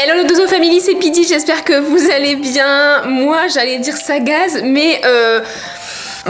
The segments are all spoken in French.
Hello le Dozo Family, c'est Pidi, j'espère que vous allez bien. Moi j'allais dire ça gaz, mais euh,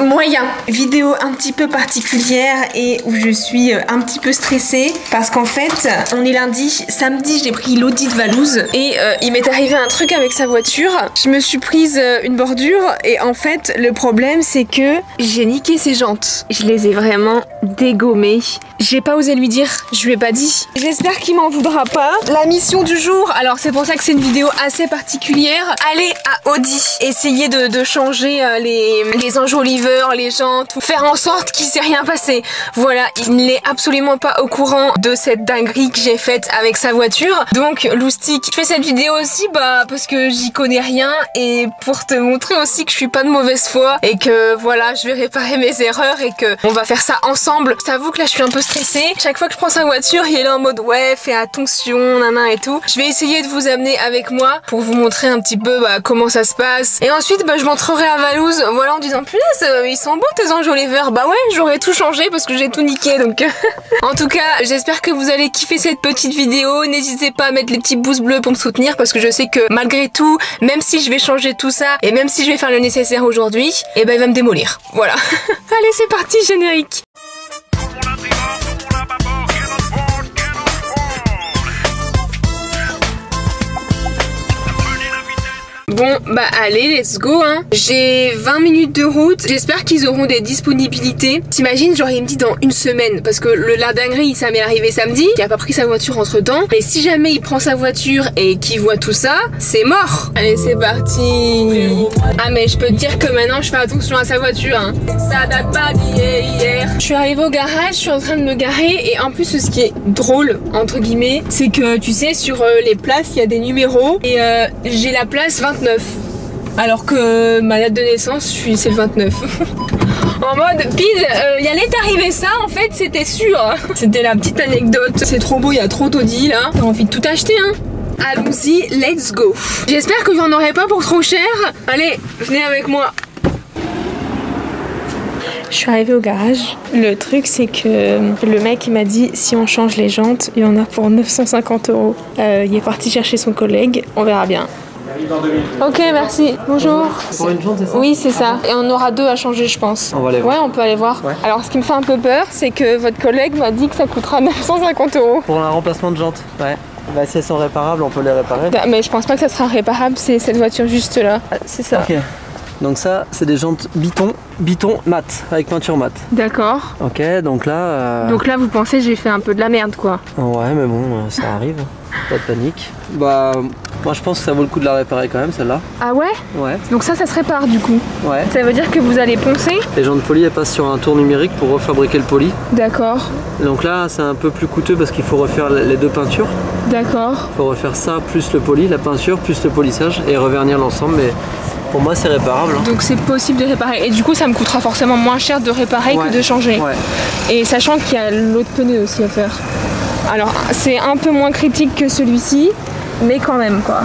moyen. Vidéo un petit peu particulière et où je suis euh, un petit peu stressée parce qu'en fait, on est lundi, samedi j'ai pris l'Audi de Valouz et euh, il m'est arrivé un truc avec sa voiture. Je me suis prise euh, une bordure et en fait le problème c'est que j'ai niqué ses jantes. Je les ai vraiment dégommées. J'ai pas osé lui dire, je lui ai pas dit. J'espère qu'il m'en voudra pas. La mission du jour, alors c'est pour ça que c'est une vidéo assez particulière. Aller à Audi, essayer de, de changer les, les enjoliveurs, les jantes, faire en sorte qu'il s'est rien passé. Voilà, il n'est absolument pas au courant de cette dinguerie que j'ai faite avec sa voiture. Donc Loustic, je fais cette vidéo aussi bah parce que j'y connais rien et pour te montrer aussi que je suis pas de mauvaise foi et que voilà, je vais réparer mes erreurs et que on va faire ça ensemble. Je t'avoue que là je suis un peu stressée. Chaque fois que je prends sa voiture, il est là en mode ouais, fais attention, nana et tout. Je vais essayer de vous amener avec moi pour vous montrer un petit peu bah, comment ça se passe. Et ensuite, bah, je montrerai à Valouz, voilà, en disant punaise, euh, ils sont beaux tes enjoliveurs. Bah ouais, j'aurais tout changé parce que j'ai tout niqué donc. en tout cas, j'espère que vous allez kiffer cette petite vidéo. N'hésitez pas à mettre les petits pouces bleus pour me soutenir parce que je sais que malgré tout, même si je vais changer tout ça et même si je vais faire le nécessaire aujourd'hui, et eh ben il va me démolir. Voilà. Allez, c'est parti, générique. Bon, bah allez, let's go hein. J'ai 20 minutes de route. J'espère qu'ils auront des disponibilités. T'imagines, genre il me dit dans une semaine. Parce que le la dinguerie, ça m'est arrivé samedi. Il a pas pris sa voiture entre temps. Mais si jamais il prend sa voiture et qu'il voit tout ça, c'est mort. Allez, c'est parti. Ah mais je peux te dire que maintenant je fais attention à sa voiture. Hein. Ça date pas d'hier. Je suis arrivée au garage, je suis en train de me garer. Et en plus, ce qui est drôle, entre guillemets, c'est que tu sais, sur euh, les places, il y a des numéros. Et euh, j'ai la place 29. Alors que ma date de naissance, c'est le 29. en mode, pile, il y allait t'arriver ça, en fait, c'était sûr. C'était la petite anecdote. C'est trop beau, il y a trop d'Audi là. T'as envie de tout acheter, hein Allons-y, let's go. J'espère que j'en aurai pas pour trop cher. Allez, venez avec moi. Je suis arrivée au garage. Le truc, c'est que le mec, il m'a dit si on change les jantes, il y en a pour 950 euros. Euh, il est parti chercher son collègue. On verra bien. Ok, merci. Bonjour. Pour une jante, c'est ça Oui, c'est ça. Et on aura deux à changer, je pense. On va aller voir. Ouais, on peut aller voir. Ouais. Alors, ce qui me fait un peu peur, c'est que votre collègue m'a dit que ça coûtera 950 euros. Pour un remplacement de jantes Ouais. Bah si elles sont réparables, on peut les réparer. Bah, Mais je pense pas que ça sera réparable, c'est cette voiture juste là. Ah, C'est ça. Ok. Donc ça, c'est des jantes biton, biton mat, avec peinture mat. D'accord. Ok, donc là... euh, Donc là, vous pensez j'ai fait un peu de la merde, quoi. Ouais, mais bon, euh, ça arrive. Pas de panique. Bah, moi je pense que ça vaut le coup de la réparer quand même, celle-là. Ah ouais Ouais, Donc ça, ça se répare du coup. ouais. Ça veut dire que vous allez poncer Les jantes polies, elles passent sur un tour numérique pour refabriquer le poli. D'accord. Donc là, c'est un peu plus coûteux parce qu'il faut refaire les deux peintures. D'accord. Il faut refaire ça, plus le poli, la peinture, plus le polissage et revernir l'ensemble. Mais pour moi, c'est réparable. hein. Donc c'est possible de réparer. Et du coup, ça me coûtera forcément moins cher de réparer Ouais. que de changer. Ouais. Et sachant qu'il y a l'autre pneu aussi à faire. Alors, c'est un peu moins critique que celui-ci, mais quand même, quoi.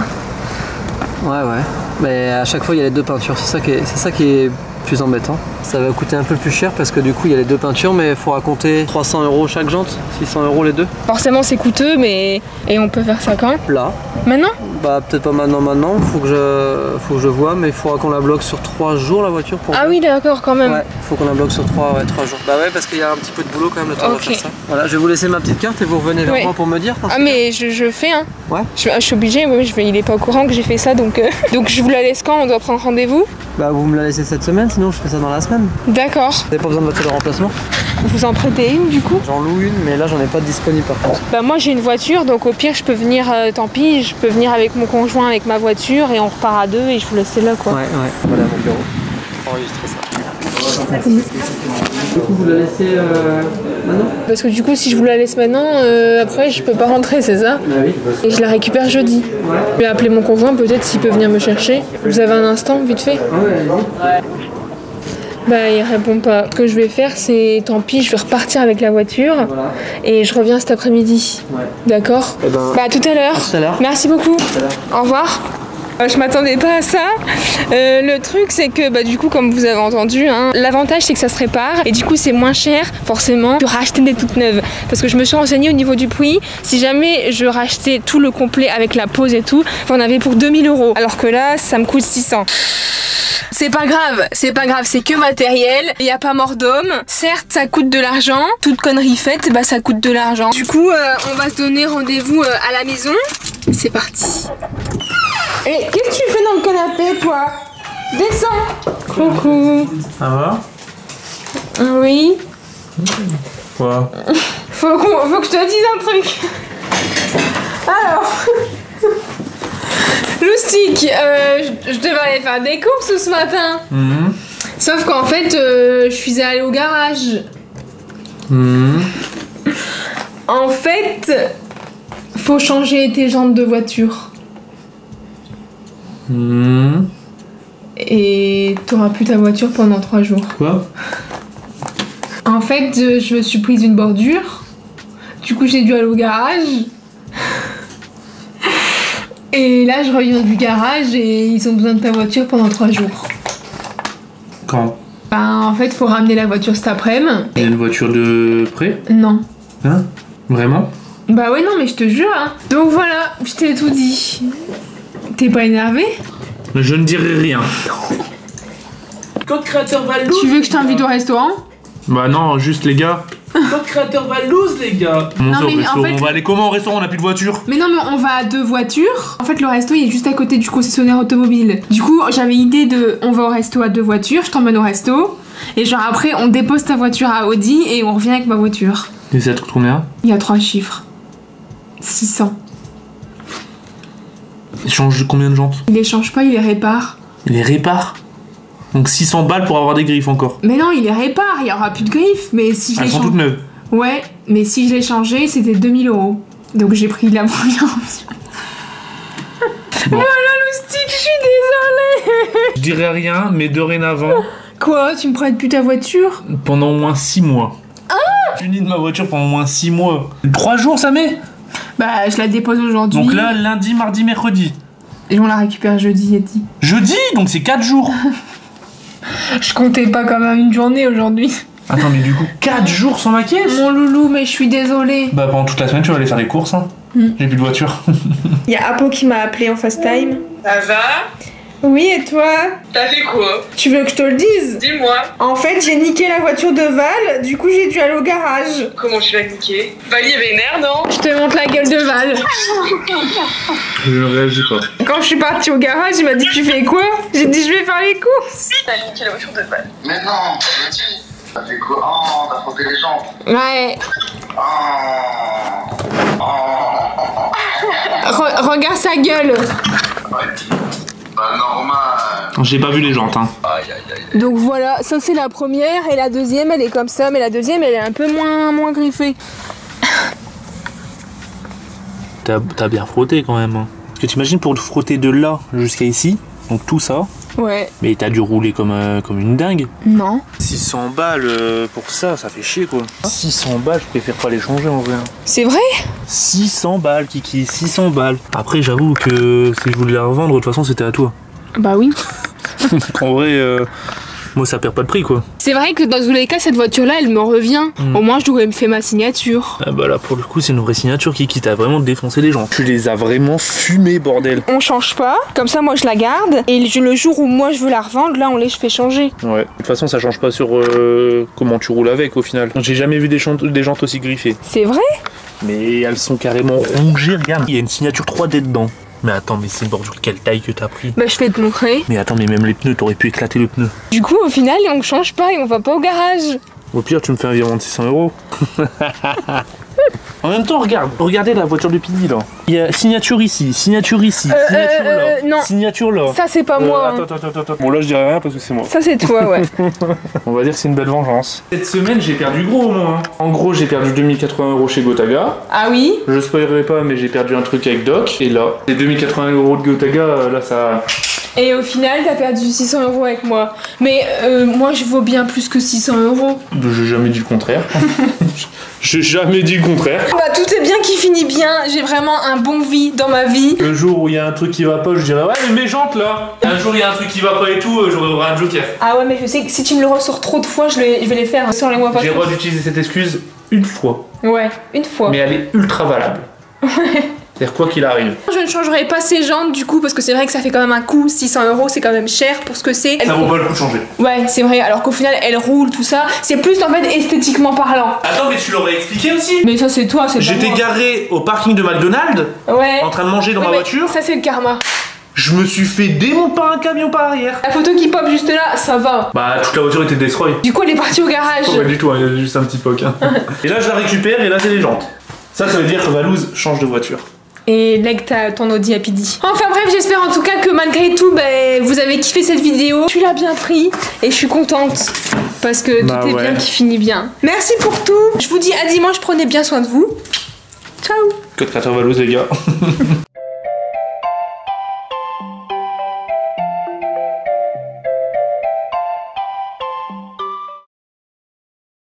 Ouais, ouais. Mais à chaque fois, il y a les deux peintures. C'est ça qui est, c'est ça qui plus embêtant. Ça va coûter un peu plus cher parce que du coup, il y a les deux peintures, mais il faut raconter 300 euros chaque jante, 600 euros les deux. Forcément, c'est coûteux, mais. Et on peut faire ça quand Là, Maintenant? Bah peut-être pas maintenant, maintenant. Faut que je, faut que je vois, mais il faudra qu'on la bloque sur 3 jours la voiture pour. Ah oui, d'accord, quand même. Ouais, faut qu'on la bloque sur 3, ouais, 3 jours. Bah ouais, parce qu'il y a un petit peu de boulot quand même le temps de faire ça. Voilà, je vais vous laisser ma petite carte et vous revenez vers Ouais. moi pour me dire. Ah, mais je, je fais, hein. Ouais. Je, je suis obligée, je vais, il est pas au courant que j'ai fait ça, donc. euh, donc je vous la laisse quand? On doit prendre rendez-vous? Bah vous me la laissez cette semaine, sinon je fais ça dans la semaine. D'accord. Vous avez pas besoin de voiture de remplacement Vous en prêtez une, du coup J'en loue une, mais là j'en ai pas de disponible par contre. Bah moi j'ai une voiture donc au pire je peux venir, euh, tant pis, je peux venir avec mon conjoint avec ma voiture et on repart à deux et je vous laisse là quoi. Ouais, ouais. Voilà mon bureau. Enregistrer ça. Du coup, vous la laissez euh, maintenant Parce que du coup si je vous la laisse maintenant, euh, après je peux pas rentrer c'est ça Bah oui. Et je la récupère jeudi. Je vais appeler mon conjoint peut-être s'il peut venir me chercher. Vous avez un instant vite fait Ah ouais, allez-y. Bah il répond pas. Ce que je vais faire c'est tant pis, je vais repartir avec la voiture Voilà. et je reviens cet après-midi. Ouais. D'accord Eh ben, Bah à tout à l'heure. tout à l'heure. Merci beaucoup. à. Au revoir. Euh, je m'attendais pas à ça. Euh, le truc, c'est que bah, du coup, comme vous avez entendu, hein, l'avantage c'est que ça se répare et du coup, c'est moins cher forcément que racheter des toutes neuves. Parce que je me suis renseignée au niveau du prix. Si jamais je rachetais tout le complet avec la pose et tout, j'en avais pour 2000 euros. Alors que là, ça me coûte 600. C'est pas grave, c'est pas grave, c'est que matériel, il y a pas mort d'homme. Certes, ça coûte de l'argent, toute connerie faite, bah ça coûte de l'argent. Du coup, euh, on va se donner rendez-vous à la maison. C'est parti. Et qu'est-ce que tu fais dans le canapé, toi? Descends. Coucou. Ça va? Oui. Quoi? Faut, faut que je te dise un truc. Alors. Loustic, euh, je, je devais aller faire des courses ce matin. Mhm. Sauf qu'en fait, euh, je suis allée au garage. Mhm. En fait, faut changer tes jantes de voiture. Mhm. Et t'auras plus ta voiture pendant trois jours. Quoi? En fait, je, me suis prise une bordure. Du coup, j'ai dû aller au garage. Et là, je reviens du garage et ils ont besoin de ta voiture pendant trois jours. Quand? Ben, en fait, faut ramener la voiture cet après-midi. Il y a une voiture de près Non. Hein? Vraiment? Bah ouais, non, mais je te jure. hein. Donc voilà, je t'ai tout dit. T'es pas énervé? Je ne dirai rien. Code créateur va Tu veux que je t'invite au restaurant? Bah non, juste les gars. Code créateur va lose les gars. Non, ça, au mais resto en fait- On va aller comment au restaurant? On n'a plus de voiture Mais non, mais on va à deux voitures. En fait, le resto, il est juste à côté du concessionnaire automobile. Du coup, j'avais idée de on va au resto à deux voitures, je t'emmène au resto. Et genre après, on dépose ta voiture à Audi et on revient avec ma voiture. Et ça te coûte combien? Il y a trois chiffres. 600. Il change combien de jantes Il les change pas, il les répare. Il les répare. Donc 600 balles pour avoir des griffes encore. Mais non, il les répare, il y aura plus de griffes. Mais si je Elles les sont change. toutes neuves. Ouais, mais si je l'ai changé, c'était 2000 euros. Donc j'ai pris la première option. Bon. Voilà, loustic, je suis désolée. Je dirai rien, mais dorénavant, Quoi, tu me prêtes plus ta voiture? pendant au moins 6 mois. Ah Fini de ma voiture pendant au moins 6 mois. 3 jours ça met Bah, je la dépose aujourd'hui. Donc là, lundi, mardi, mercredi. Et on la récupère jeudi, Yeti. Jeudi, donc c'est 4 jours. Je comptais pas quand même une journée aujourd'hui. Attends, mais du coup, 4 jours sans ma caisse Mon loulou, mais je suis désolée. Bah pendant toute la semaine, tu vas aller faire les courses, hein. Hmm. J'ai plus de voiture. Il y a Apo qui m'a appelé en FaceTime. Ça va? Oui, et toi T'as fait quoi Tu veux que je te le dise Dis-moi, En fait, j'ai niqué la voiture de Val, du coup j'ai dû aller au garage. comment tu l'as niqué Vali vénère, non Je te montre la gueule de Val. Je ne réagis pas. Quand je suis partie au garage, il m'a dit Tu fais quoi J'ai dit Je vais faire les courses. T'as niqué la voiture de Val. Mais non, t'as dit. T'as fait quoi Oh, t'as frotté les jambes. Ouais. Oh. Oh. Re- regarde sa gueule. Ouais. Pas normal. J'ai pas vu les jantes, hein. Donc voilà, ça c'est la première et la deuxième elle est comme ça, mais la deuxième elle est un peu moins, moins griffée. T'as t'as bien frotté quand même. hein. Parce que t'imagines pour frotter de là jusqu'à ici, donc tout ça, Ouais. mais t'as dû rouler comme, euh, comme une dingue. Non. 600 balles euh, pour ça, ça fait chier quoi. 600 balles, je préfère pas les changer en vrai. hein. C'est vrai? 600 balles, Kiki, 600 balles. Après, j'avoue que si je voulais la revendre, de toute façon, c'était à toi. Bah oui. en vrai, euh, moi, ça perd pas de prix quoi. C'est vrai que dans tous les cas, cette voiture-là, elle me revient. Mm. Au moins, je devrais me faire ma signature. Ah bah là, pour le coup, c'est une vraie signature, Kiki. T'as vraiment défoncé les gens. Tu les as vraiment fumés, bordel. On change pas. Comme ça, moi, je la garde. Et le jour où moi, je veux la revendre, là, on les fait changer. Ouais. De toute façon, ça change pas sur euh, comment tu roules avec au final. J'ai jamais vu des, jantes- des jantes aussi griffées. C'est vrai? Mais elles sont carrément rongées, regarde. Il y a une signature 3D dedans. Mais attends, mais c'est une bordure quelle taille que t'as pris Bah, je vais te montrer. Mais attends, mais même les pneus, t'aurais pu éclater le pneu. Du coup, au final, on change pas et on va pas au garage. Au pire, tu me fais un virement de 600 euros. en même temps, regarde, regardez la voiture de Pidi là. Il y a signature ici, signature ici, Euh, signature euh, là, euh, non. signature là. Ça, c'est pas Euh, moi. hein. attends, attends, attends, attends. Bon, là, je dirais rien parce que c'est moi. Ça, c'est toi, ouais. On va dire que c'est une belle vengeance. Cette semaine, j'ai perdu gros, moi. hein. En gros, j'ai perdu 2080 euros chez Gotaga. ah oui Je spoilerai pas, mais j'ai perdu un truc avec Doc. Et là, les 2080 euros de Gotaga, là, ça. Et au final, t'as perdu 600 euros avec moi. Mais euh, moi, je vaux bien plus que 600 euros. J'ai jamais dit le contraire. J'ai jamais dit le contraire. Bah, tout est bien qui finit bien. J'ai vraiment un bon vie dans ma vie. Le jour où il y a un truc qui va pas, je dirais ouais mais mes jantes là. Un jour il y a un truc qui va pas et tout, euh, j'aurai un joker. Ah ouais, mais je sais que si tu me le ressors trop de fois, je, le- je vais les faire sur les mois pas. J'ai le droit d'utiliser cette excuse une fois, Ouais, une fois. mais elle est ultra valable. C'est-à-dire quoi qu'il arrive. Je ne changerai pas ces jantes du coup parce que c'est vrai que ça fait quand même un coût. 600 euros, c'est quand même cher pour ce que c'est. Ça vaut pas le coup de changer. Ouais, c'est vrai. Alors qu'au final, elle roule, tout ça. C'est plus en fait esthétiquement parlant. Attends mais tu l'aurais expliqué aussi Mais ça, c'est toi, c'est J'étais garé au parking de McDonald's Ouais. en train de manger dans Ouais, ma voiture. Ça, c'est le karma. Je me suis fait démonter par un camion par arrière. La photo qui pop juste là, ça va. Bah toute la voiture était destroy. Du coup, elle est partie au garage. Pas du tout, hein, il y a juste un petit poc. hein. et là je la récupère et là c'est les jantes. Ça ça veut dire que Valouz change de voiture. Et lègue ta- ton Audi à Pidi. Enfin bref, j'espère en tout cas que malgré tout, ben, vous avez kiffé cette vidéo. Tu l'as bien pris et je suis contente parce que tout Bah est ouais. bien qui finit bien. Merci pour tout. Je vous dis à dimanche, prenez bien soin de vous. Ciao Code créateur Valouz les gars.